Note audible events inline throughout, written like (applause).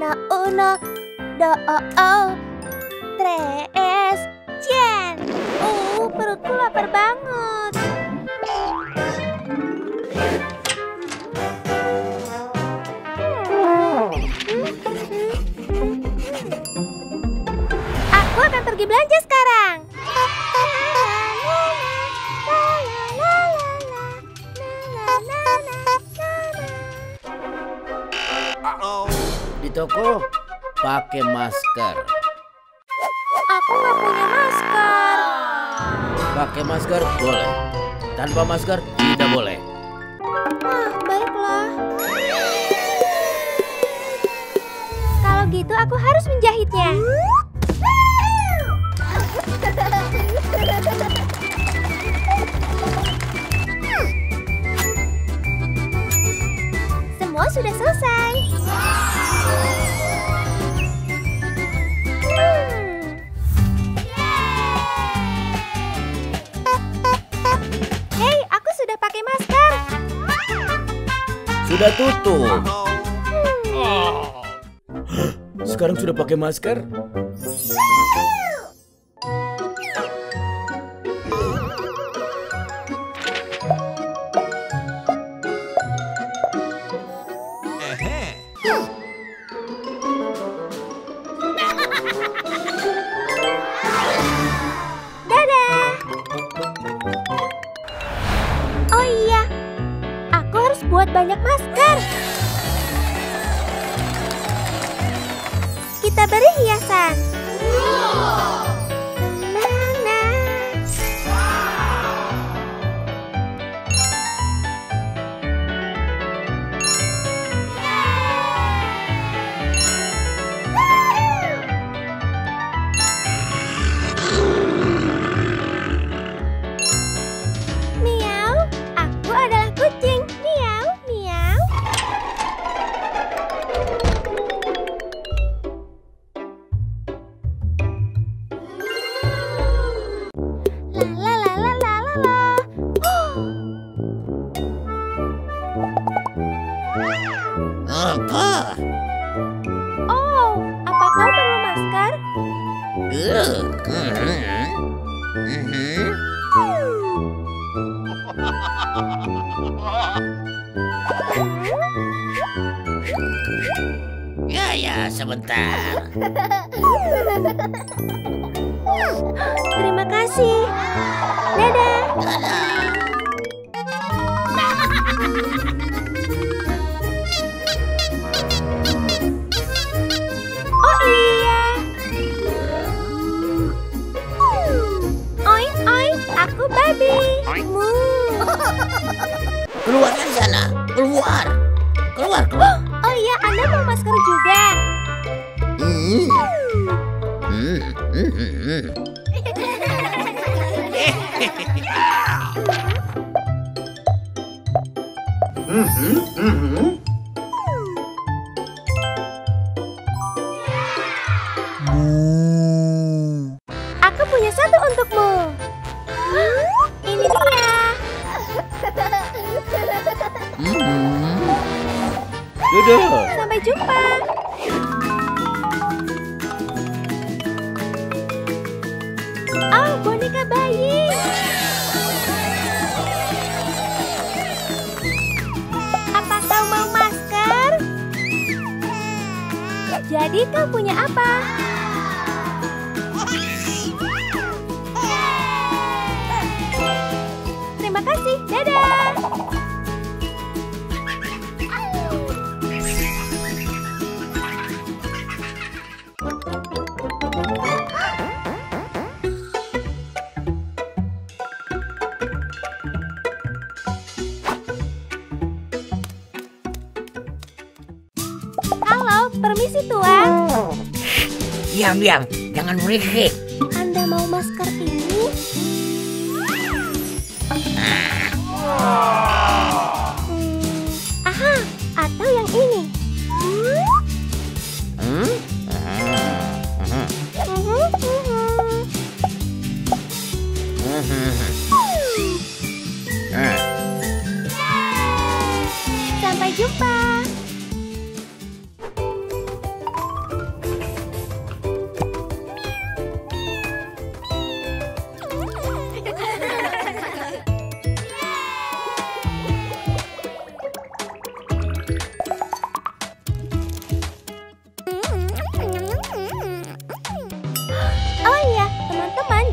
uno uno do o o tres cien. Uh, perutku lapar banget. Aku akan pergi belanja toko pakai masker. Aku nggak punya masker. Pakai masker boleh. Tanpa masker tidak boleh. Ah, baiklah. Kalau gitu aku harus menjahitnya. Semua sudah selesai. Sudah tutup. Sekarang sudah pakai masker? Aku harus buat banyak masker. Kita beri hiasan. Apa? Oh, apa kau perlu masker? Ya ya sebentar. (laughs) Terima kasih. Dadah. Oh Keluar. Keluar, keluar. Oh iya, Anda mau masker juga? Hmm. Hmm, hmm, hmm, hmm. Aku Jadi kau punya apa? Permisi tuan. Diam, diam. Jangan berisik. Anda mau masker ini? Hmm, aha, atau yang ini? Hmm? Mhm,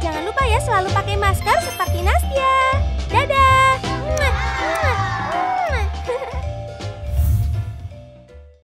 jangan lupa ya selalu pakai masker seperti Nastia. Dadah!